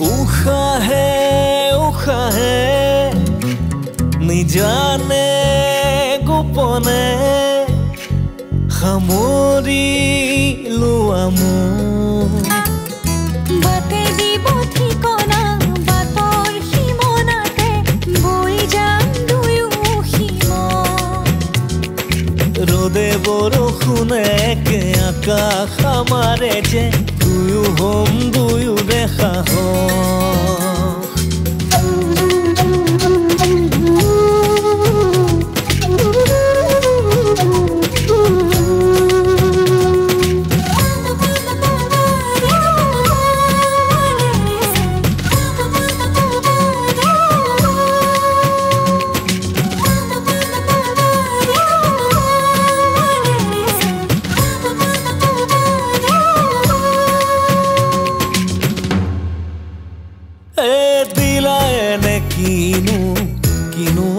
উশাহে উশাহে নিজানে গোপনে সামৰি লোৱা মোৰ ৰ'দে বৰষুণে একে আকাশ আমাৰে যে দুয়ো হম দুয়ো দেখা এ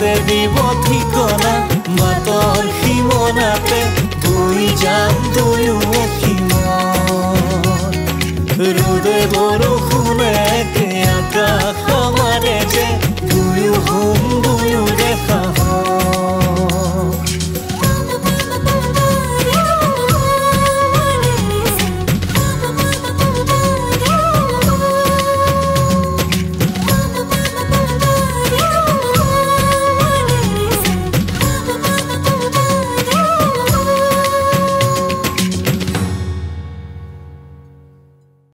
বাটে দিব ঠিকনা বাটৰ সীমনাতে গৈ যাম দুয়ো